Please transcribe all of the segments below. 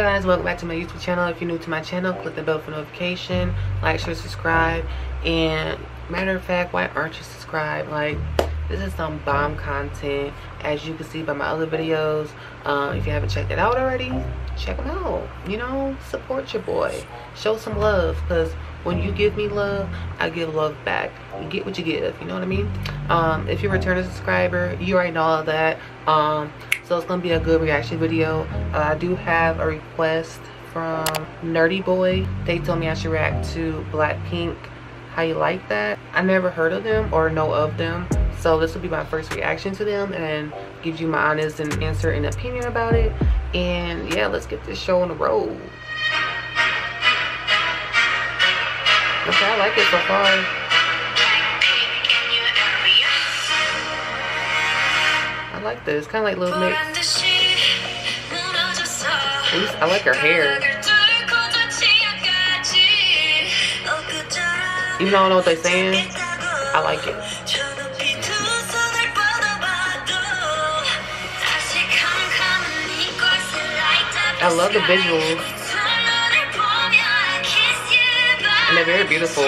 guys welcome back to my youtube channel. If you're new to my channel click the bell for notification like share subscribe and matter of fact why aren't you subscribed? Like this is some bomb content as you can see by my other videos. Um, if you haven't checked it out already check them out. You know support your boy. Show some love because when you give me love i give love back. You get what you give you know what i mean? Um, if you're a returning subscriber you already know all that. Um, so it's gonna be a good reaction video. Uh, i do have a request from nerdy boy. They told me i should react to blackpink. How you like that? I never heard of them or know of them. So this will be my first reaction to them and give you my honest and answer and opinion about it. And yeah let's get this show on the road. Okay i like it so far I like this. Kind of like Little Mix. I like her hair. Even though I don't know what they're saying, I like it. I love the visuals. And they're very beautiful.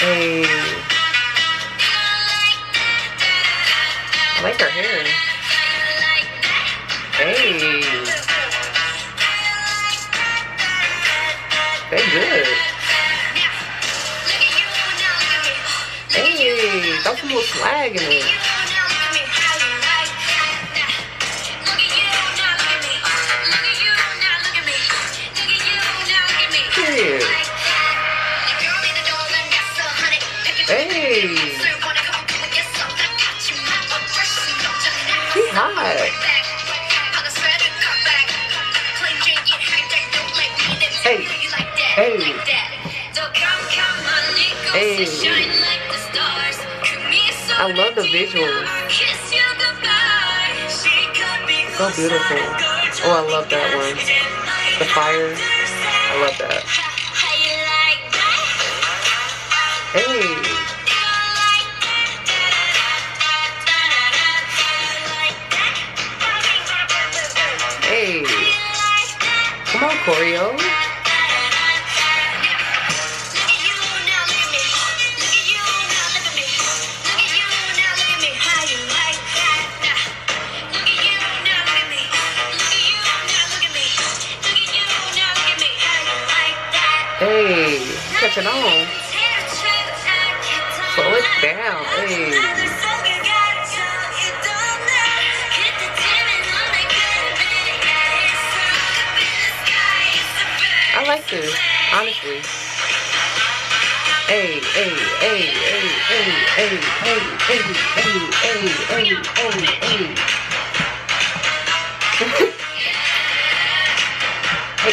Hey. I like her hair. Hey. They good. Hey, throw some little swag in it. Hey. She hot. Hey. Hey. Hey. I love the visuals. So beautiful. Oh, I love that one. The fire. I love that. Hey. Choreo. Hey, catching on. Slow it down. Hey. Like this, honestly. Hey, hey, hey, hey, hey, hey, hey, hey, hey, hey, hey, hey,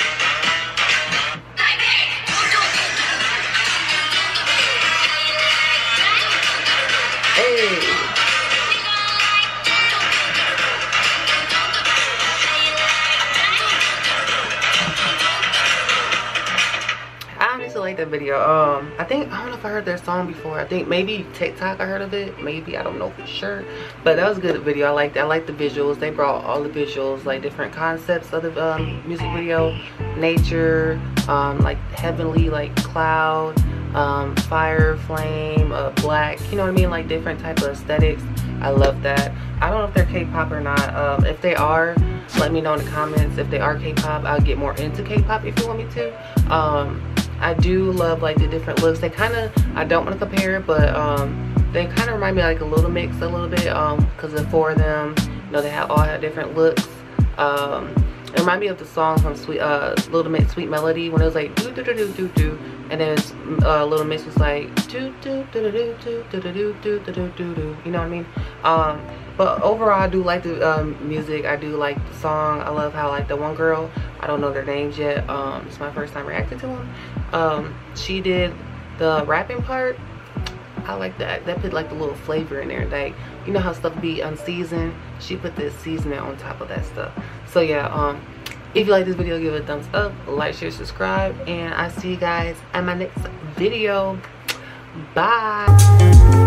hey. Like that video. Um, I think, I don't know if I heard their song before. I think maybe TikTok I heard of it. Maybe, I don't know for sure. But that was a good video. I liked I liked the visuals. They brought all the visuals, like different concepts of the um, music video. Nature, um, like heavenly, like cloud, um, fire, flame, uh, black. You know what I mean? Like different type of aesthetics. I love that. I don't know if they're K-pop or not. Um, if they are, let me know in the comments. If they are K-pop, I'll get more into K-pop if you want me to. Um, I do love like the different looks. They kind of, I don't want to compare it, but um, they kind of remind me like a little mix a little bit um, because the four of them, you know, they have all have different looks. Um, it remind me of the song from Sweet, uh, Little Mix Sweet Melody when it was like do do do do do do, and then uh, Little Mix was like do do do do do do do do do do do do do. You know what I mean? Um, but overall, I do like the um, music. I do like the song. I love how like the one girl, I don't know their names yet. Um, it's my first time reacting to them. Um, she did the rapping part. I like that. That put like the little flavor in there. Like, you know how stuff be unseasoned? She put this seasoning on top of that stuff. So yeah, um, if you like this video, give it a thumbs up, like, share, subscribe, and I see you guys in my next video. Bye.